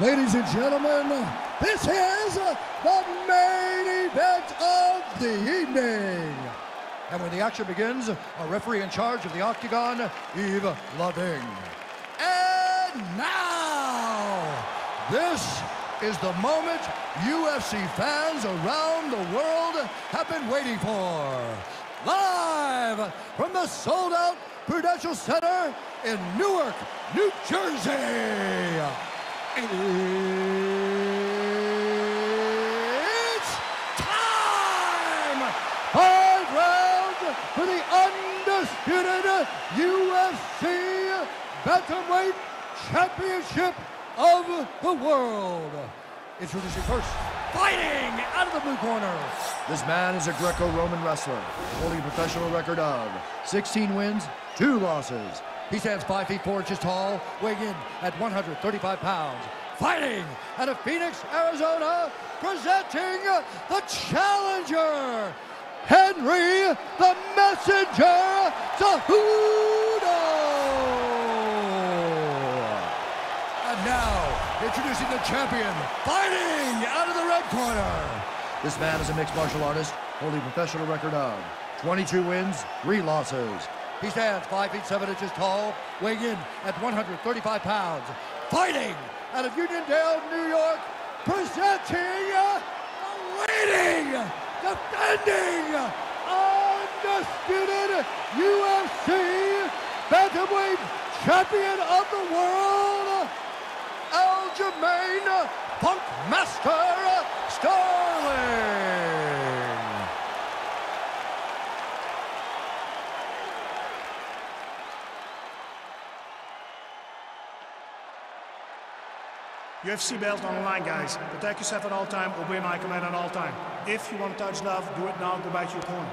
Ladies and gentlemen, this is the main event of the evening. And when the action begins, a referee in charge of the Octagon, Yves Lavigne. And now, this is the moment UFC fans around the world have been waiting for. Live from the sold-out Prudential Center in Newark, New Jersey. It's time! Five rounds for the undisputed UFC Bantamweight Championship of the World. Introducing first, fighting out of the blue corner. This man is a Greco-Roman wrestler, holding a professional record of 16 wins, two losses. He stands 5 feet 4 inches tall, weighing in at 135 pounds. Fighting out of Phoenix, Arizona, presenting the challenger, Henry the Messenger Cejudo. And now, introducing the champion, fighting out of the red corner. This man is a mixed martial artist, holding a professional record of 22 wins, 3 losses. He stands 5 feet 7 inches tall, weighing in at 135 pounds. Fighting out of Uniondale, New York, presenting, the leading, defending, undisputed UFC Bantamweight Champion of the World, Aljamain Funkmaster Sterling. UFC belt on the line, guys. Protect yourself at all time, obey my command at all time. If you want to touch love, do it now, go back to your corner.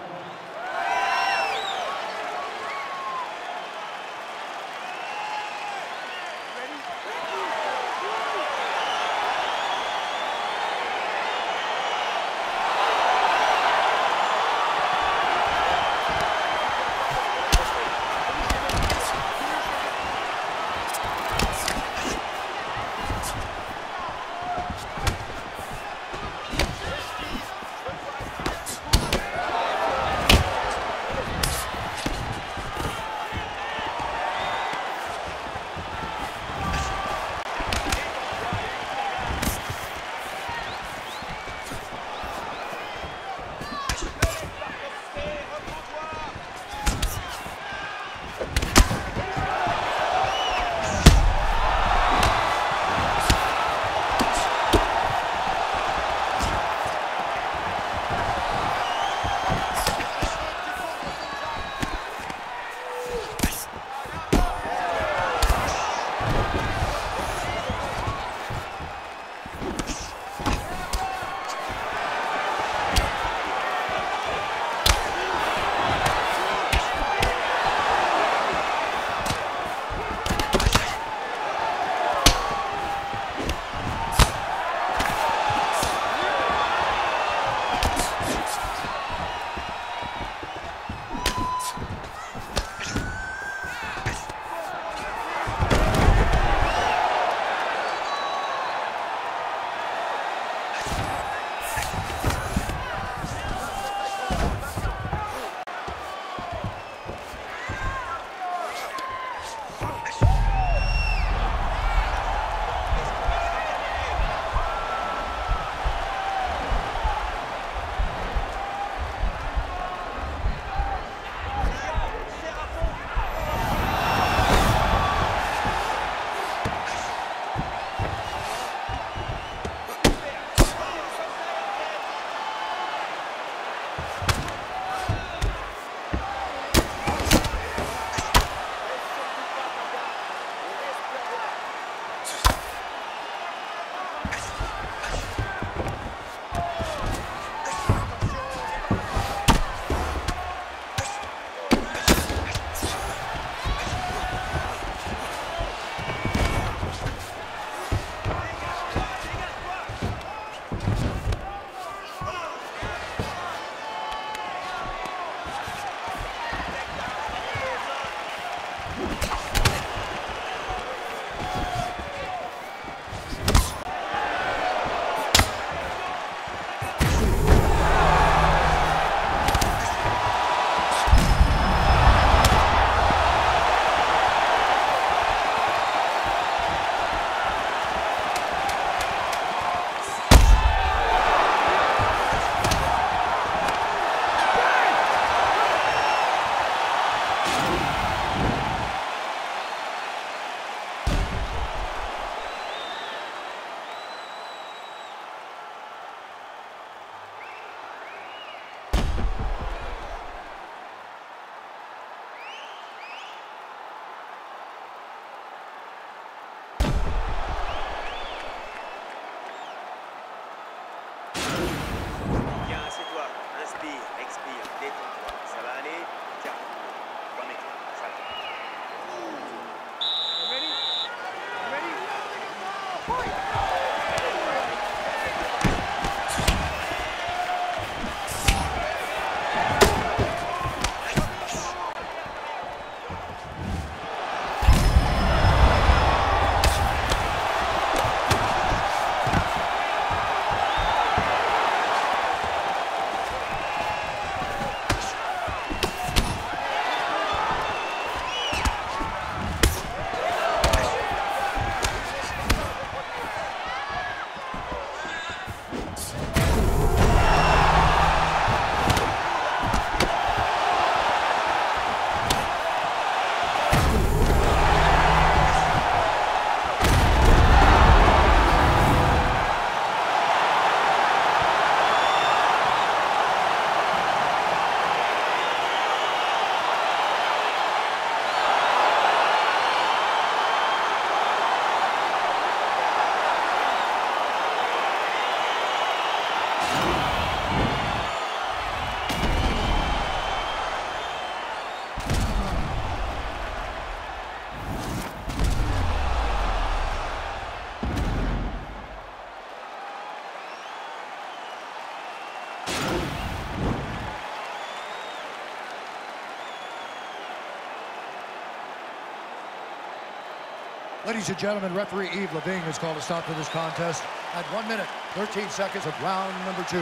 Ladies and gentlemen, referee Yves Lavigne has called a stop to this contest at 1 minute, 13 seconds of round number two.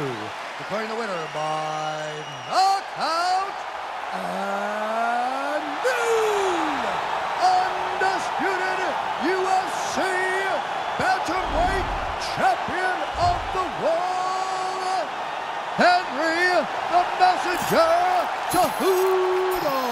Declaring the winner by knockout and new undisputed UFC bantamweight champion of the world, Henry the Messenger Cejudo.